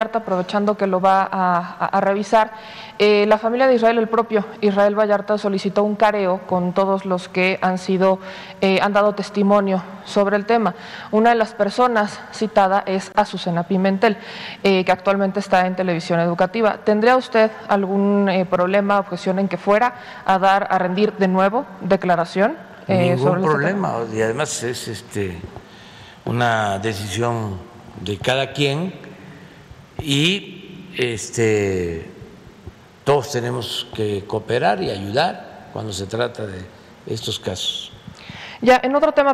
aprovechando que lo va a, a- a revisar, eh, la familia de Israel, el propio Israel Vallarta, solicitó un careo con todos los que han sido, eh, han dado testimonio sobre el tema. Una de las personas citada es Azucena Pimentel, eh, que actualmente está en televisión educativa. ¿Tendría usted algún problema, objeción en que fuera a dar, a rendir de nuevo declaración? Ningún sobre este problema, y además es este, una decisión de cada quien y este, todos tenemos que cooperar y ayudar cuando se trata de estos casos. Ya, en otro tema.